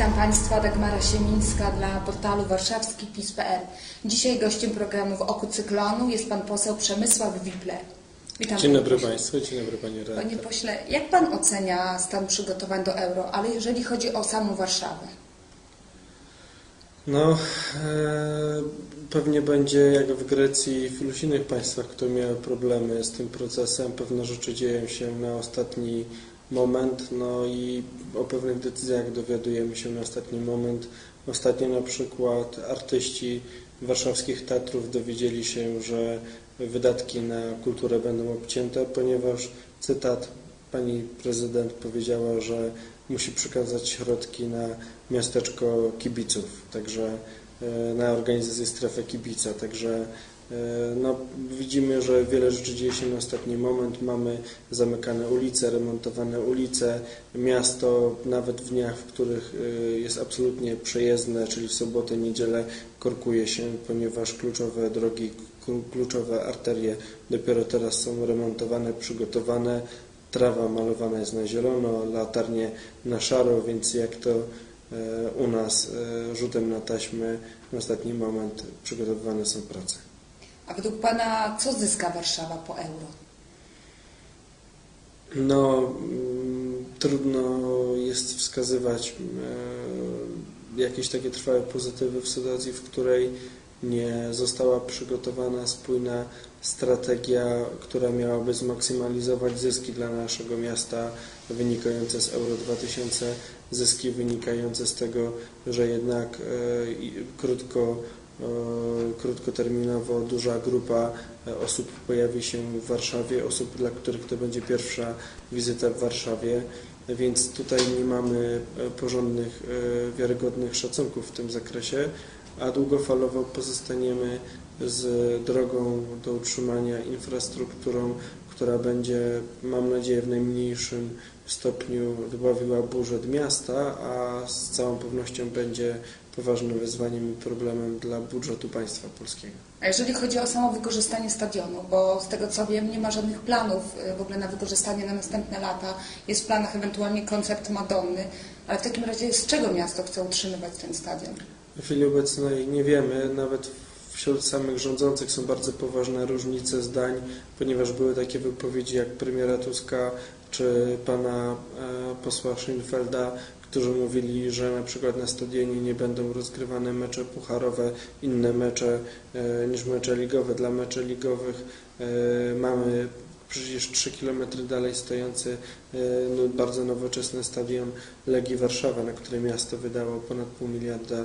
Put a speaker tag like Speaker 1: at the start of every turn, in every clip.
Speaker 1: Witam Państwa, Dagmara Siemińska dla portalu warszawski PiS.pl. Dzisiaj gościem programu w Oku Cyklonu jest Pan poseł Przemysław Wipler.
Speaker 2: Witam Dzień dobry Państwu, dzień dobry Panie Redaktor.
Speaker 1: Panie Pośle, jak Pan ocenia stan przygotowań do euro, ale jeżeli chodzi o samą Warszawę?
Speaker 2: No, e, pewnie będzie jak w Grecji i w iluś innych państwach, które miały problemy z tym procesem. Pewne rzeczy dzieją się na ostatni moment, no i o pewnych decyzjach dowiadujemy się na ostatni moment. Ostatnio na przykład artyści warszawskich teatrów dowiedzieli się, że wydatki na kulturę będą obcięte, ponieważ cytat pani prezydent powiedziała, że musi przekazać środki na miasteczko kibiców, także e, na organizację strefy kibica, także no, widzimy, że wiele rzeczy dzieje się na ostatni moment. Mamy zamykane ulice, remontowane ulice. Miasto nawet w dniach, w których e, jest absolutnie przejezdne, czyli w sobotę, niedzielę, korkuje się, ponieważ kluczowe drogi, kluczowe arterie dopiero teraz są remontowane, przygotowane trawa malowana jest na zielono, latarnie na szaro, więc jak to e, u nas e, rzutem na taśmę na ostatni moment przygotowywane są prace.
Speaker 1: A według Pana co zyska Warszawa po euro?
Speaker 2: No, mm, trudno jest wskazywać e, jakieś takie trwałe pozytywy w sytuacji, w której nie została przygotowana spójna strategia, która miałaby zmaksymalizować zyski dla naszego miasta wynikające z Euro 2000, zyski wynikające z tego, że jednak e, krótko, krótkoterminowo duża grupa e, osób pojawi się w Warszawie, osób, dla których to będzie pierwsza wizyta w Warszawie, więc tutaj nie mamy porządnych, wiarygodnych szacunków w tym zakresie a długofalowo pozostaniemy z drogą do utrzymania infrastrukturą, która będzie, mam nadzieję, w najmniejszym stopniu wybawiła budżet miasta, a z całą pewnością będzie poważnym wyzwaniem i problemem dla budżetu państwa polskiego.
Speaker 1: A jeżeli chodzi o samo wykorzystanie stadionu, bo z tego co wiem nie ma żadnych planów y, w ogóle na wykorzystanie na następne lata, jest w planach ewentualnie koncept Madonny, ale w takim razie z czego miasto chce utrzymywać ten stadion?
Speaker 2: W chwili obecnej nie wiemy, nawet wśród samych rządzących są bardzo poważne różnice zdań, ponieważ były takie wypowiedzi jak premiera Tuska czy pana e, posła Scheinfelda, którzy mówili, że na przykład na stadionie nie będą rozgrywane mecze pucharowe, inne mecze e, niż mecze ligowe. Dla meczy ligowych e, mamy przecież 3 km dalej stojący e, no, bardzo nowoczesny stadion Legii Warszawa, na które miasto wydało ponad pół miliarda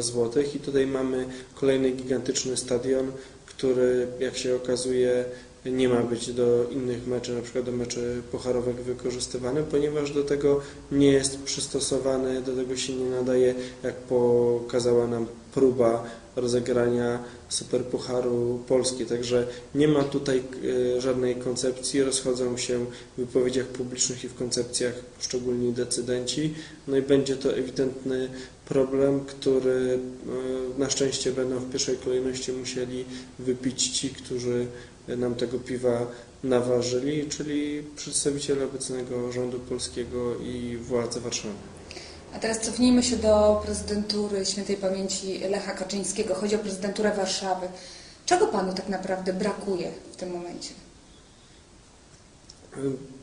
Speaker 2: złotych i tutaj mamy kolejny gigantyczny stadion, który jak się okazuje nie ma być do innych meczy, na przykład do meczy pucharowych wykorzystywany, ponieważ do tego nie jest przystosowany, do tego się nie nadaje, jak pokazała nam próba rozegrania Superpucharu Polski. Także nie ma tutaj e, żadnej koncepcji, rozchodzą się w wypowiedziach publicznych i w koncepcjach poszczególni decydenci. No i będzie to ewidentny problem, który e, na szczęście będą w pierwszej kolejności musieli wypić ci, którzy nam tego piwa naważyli, czyli przedstawiciele obecnego rządu polskiego i władze Warszawy.
Speaker 1: A teraz cofnijmy się do prezydentury świętej pamięci Lecha Kaczyńskiego. Chodzi o prezydenturę Warszawy. Czego Panu tak naprawdę brakuje w tym momencie?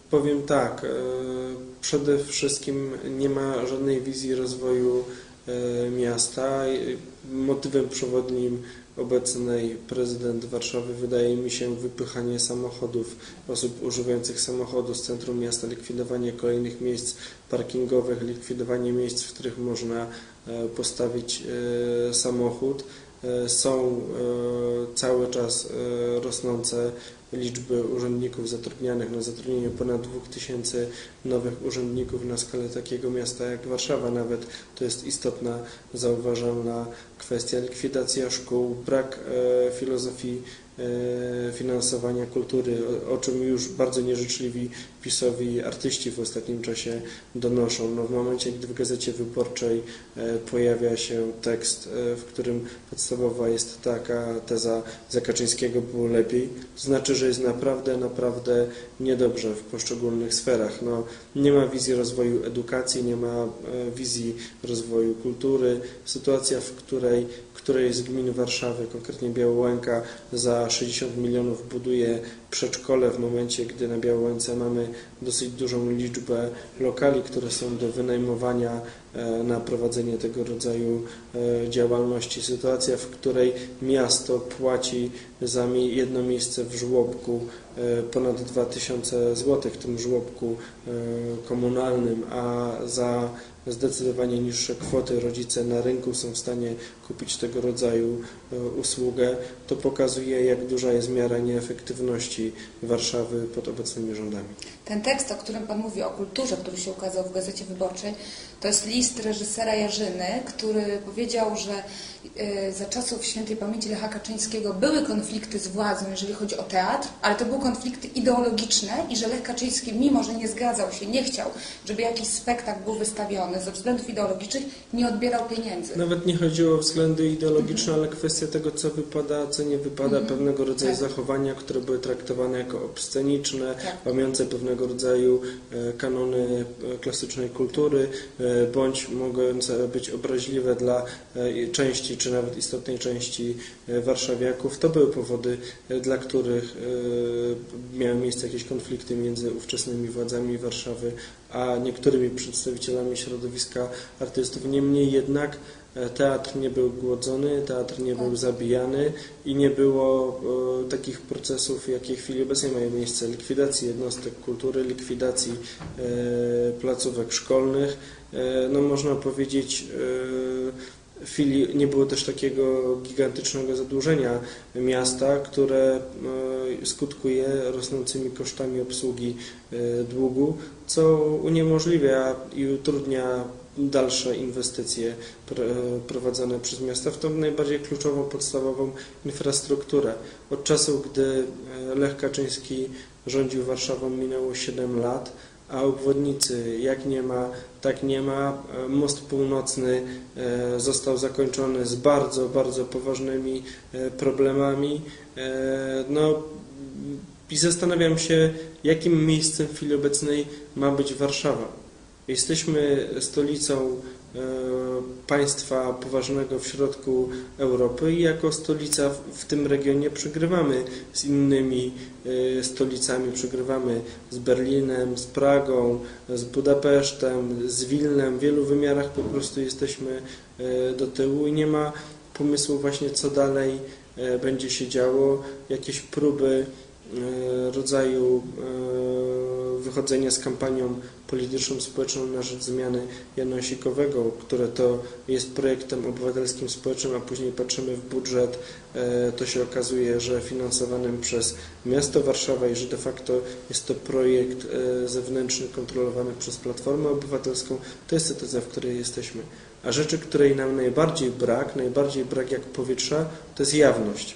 Speaker 2: Powiem tak, e, przede wszystkim nie ma żadnej wizji rozwoju miasta. Motywem przewodnim obecnej prezydent Warszawy wydaje mi się wypychanie samochodów, osób używających samochodu z centrum miasta, likwidowanie kolejnych miejsc parkingowych, likwidowanie miejsc, w których można e, postawić e, samochód. E, są cały czas rosnące liczby urzędników zatrudnianych na zatrudnieniu ponad 2000 nowych urzędników na skalę takiego miasta jak Warszawa nawet. To jest istotna, zauważalna kwestia. Likwidacja szkół, brak e, filozofii e, finansowania kultury, o, czym już bardzo nieżyczliwi PiSowi artyści w ostatnim czasie donoszą. No, w momencie, gdy w Gazecie Wyborczej e, pojawia się tekst, e, w którym podstawowa jest taka teza za Kaczyńskiego było lepiej, to znaczy, że jest naprawdę, naprawdę niedobrze w poszczególnych sferach. No, nie ma wizji rozwoju edukacji, nie ma e, wizji rozwoju kultury. Sytuacja, w której której z gmin Warszawy, konkretnie Białołęka, za 60 milionów buduje przedszkole w momencie, gdy na Białołęce mamy dosyć dużą liczbę lokali, które są do wynajmowania e, na prowadzenie tego rodzaju e, działalności. Sytuacja, w której miasto płaci za jedno miejsce w żłobku e, ponad 2000 zł w tym żłobku komunalnym, a za zdecydowanie niższe kwoty rodzice na rynku są w stanie kupić tego rodzaju usługę, to pokazuje, jak duża jest miara nieefektywności Warszawy pod obecnymi rządami.
Speaker 1: Ten tekst, o którym Pan mówi, o kulturze, który się ukazał w Gazecie Wyborczej, to jest list reżysera Jarzyny, który powiedział, że e, za czasów świętej pamięci Lecha Kaczyńskiego były konflikty z władzą, jeżeli chodzi o teatr, ale to były konflikty ideologiczne i że Lech Kaczyński, mimo że nie zgadzał się, nie chciał, żeby jakiś spektakl był wystawiony ze względów ideologicznych, nie odbierał pieniędzy.
Speaker 2: Nawet nie chodziło o względy ideologiczne, mhm. ale kwestia tego, co wypada, co nie wypada, mhm. pewnego rodzaju tak. zachowania, które były traktowane jako obsceniczne, tak. łamiące pewnego rodzaju e, kanony e, klasycznej kultury, bądź mogące być obraźliwe dla e, części, czy nawet istotnej części e, warszawiaków. To były powody, e, dla których miały miejsce jakieś konflikty między ówczesnymi władzami Warszawy a niektórymi przedstawicielami środowiska artystów. Niemniej jednak teatr nie był głodzony, teatr nie był zabijany i nie było e, takich procesów, jakie w chwili obecnej mają miejsce. Likwidacji jednostek kultury, likwidacji e, placówek szkolnych. E, no można powiedzieć w chwili nie było też takiego gigantycznego zadłużenia miasta, które skutkuje rosnącymi kosztami obsługi długu, co uniemożliwia i utrudnia dalsze inwestycje prowadzone przez miasta w tą najbardziej kluczową, podstawową infrastrukturę. Od czasu, gdy e, Lech Kaczyński rządził Warszawą minęło 7 lat, a obwodnicy jak nie ma, tak nie ma. E, most północny e, został zakończony z bardzo, bardzo poważnymi problemami. No, i zastanawiam się, jakim miejscem w chwili obecnej ma być Warszawa. Jesteśmy stolicą e, państwa poważnego w środku Europy i jako stolica w tym regionie przegrywamy z innymi e, stolicami, przegrywamy z Berlinem, z Pragą, z Budapesztem, z Wilnem. W wielu wymiarach po prostu jesteśmy e, do tyłu i nie ma pomysłu właśnie co dalej będzie się działo, jakieś próby rodzaju wychodzenia z kampanią polityczną, społeczną na rzecz zmiany janosikowego, które to jest projektem obywatelskim, społecznym, a później patrzymy w budżet, e, to się okazuje, że finansowanym przez miasto Warszawa i że de facto jest to projekt e, zewnętrzny kontrolowany przez Platformę Obywatelską. To jest sytuacja, w której jesteśmy. A rzeczy, której nam najbardziej brak, najbardziej brak jak powietrza, to jest jawność.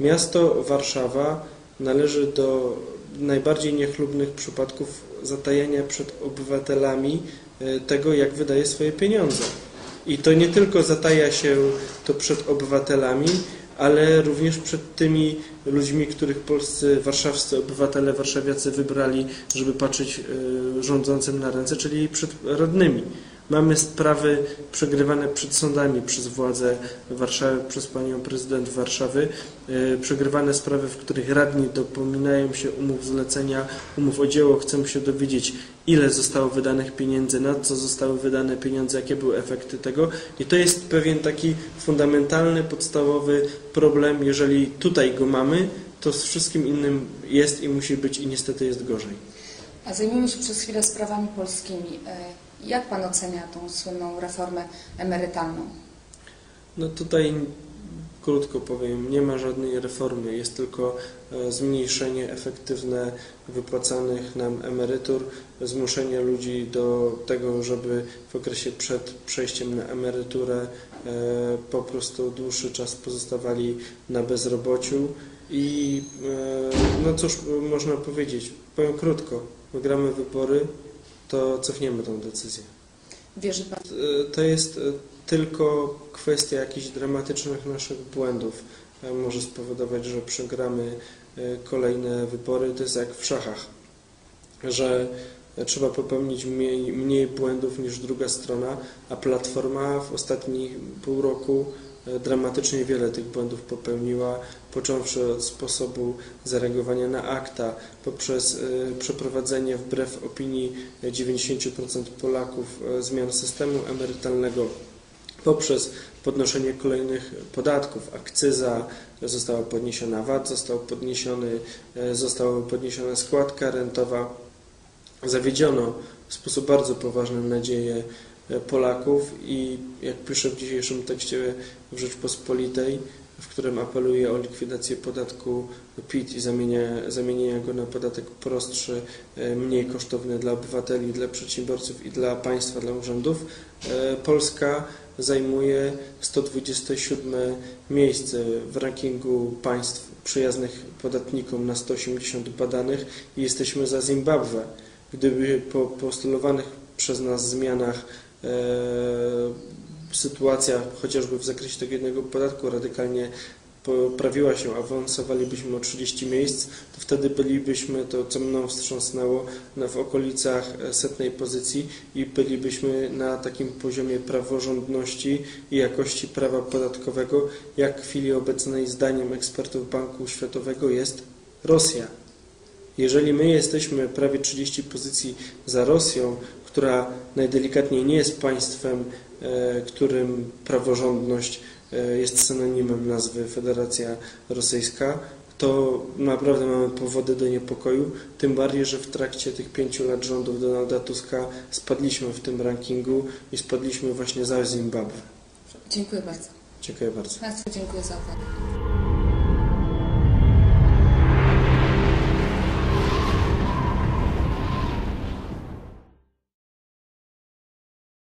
Speaker 2: Miasto Warszawa należy do najbardziej niechlubnych przypadków zatajania przed obywatelami e, tego, jak wydaje swoje pieniądze. I to nie tylko zataja się to przed obywatelami, ale również przed tymi ludźmi, których polscy warszawscy obywatele, warszawiacy wybrali, żeby patrzeć e, rządzącym na ręce, czyli przed radnymi. Mamy sprawy przegrywane przed sądami przez władze Warszawy, przez panią prezydent Warszawy. E, przegrywane sprawy, w których radni dopominają się umów zlecenia, umów o dzieło. Chcemy się dowiedzieć, ile zostało wydanych pieniędzy, na co zostały wydane pieniądze, jakie były efekty tego. I to jest pewien taki fundamentalny, podstawowy problem. Jeżeli tutaj go mamy, to z wszystkim innym jest i musi być i niestety jest gorzej.
Speaker 1: A zajmijmy się przez chwilę sprawami polskimi. Jak Pan ocenia tą słynną reformę emerytalną?
Speaker 2: No tutaj krótko powiem, nie ma żadnej reformy, jest tylko e, zmniejszenie efektywne wypłacanych nam emerytur, zmuszenie ludzi do tego, żeby w okresie przed przejściem na emeryturę e, po prostu dłuższy czas pozostawali na bezrobociu I e, no cóż można powiedzieć, powiem krótko, wygramy wybory, to cofniemy tą decyzję.
Speaker 1: Wierzy Pan?
Speaker 2: E, To jest e, tylko kwestia jakichś dramatycznych naszych błędów. e, Może spowodować, że przegramy kolejne wybory. To jest jak w szachach, że trzeba popełnić mniej, mniej błędów niż druga strona, a Platforma w ostatnich pół roku dramatycznie wiele tych błędów popełniła, począwszy od sposobu zareagowania na akta, poprzez e, przeprowadzenie wbrew opinii 90% Polaków e, zmian systemu emerytalnego, poprzez podnoszenie kolejnych podatków, akcyza, została podniesiona VAT, został podniesiony, e, została podniesiona składka rentowa, zawiedziono w sposób bardzo poważny nadzieję e, Polaków i jak piszę w dzisiejszym tekście w Rzeczpospolitej, w którym apeluję o likwidację podatku PIT i zamienienie, zamienienie go na podatek prostszy, e, mniej kosztowny dla obywateli, dla przedsiębiorców i dla państwa, dla urzędów, e, Polska zajmuje 127 miejsce w rankingu państw przyjaznych podatnikom na 180 badanych i jesteśmy za Zimbabwe. Gdyby po postulowanych przez nas zmianach e, sytuacja chociażby w zakresie tego jednego podatku radykalnie poprawiła się, awansowalibyśmy o 30 miejsc, to wtedy bylibyśmy, to co mną wstrząsnęło, w okolicach setnej pozycji i bylibyśmy na takim poziomie praworządności i jakości prawa podatkowego, jak w chwili obecnej zdaniem ekspertów Banku Światowego jest Rosja. Jeżeli my jesteśmy prawie 30 pozycji za Rosją, która najdelikatniej nie jest państwem, e, którym praworządność e, jest synonimem nazwy Federacja Rosyjska, to naprawdę mamy powody do niepokoju, tym bardziej, że w trakcie tych pięciu lat rządów Donalda Tuska spadliśmy w tym rankingu i spadliśmy właśnie za Zimbabwe.
Speaker 1: Dziękuję bardzo.
Speaker 2: Dziękuję bardzo.
Speaker 1: Państwu dziękuję za uwagę.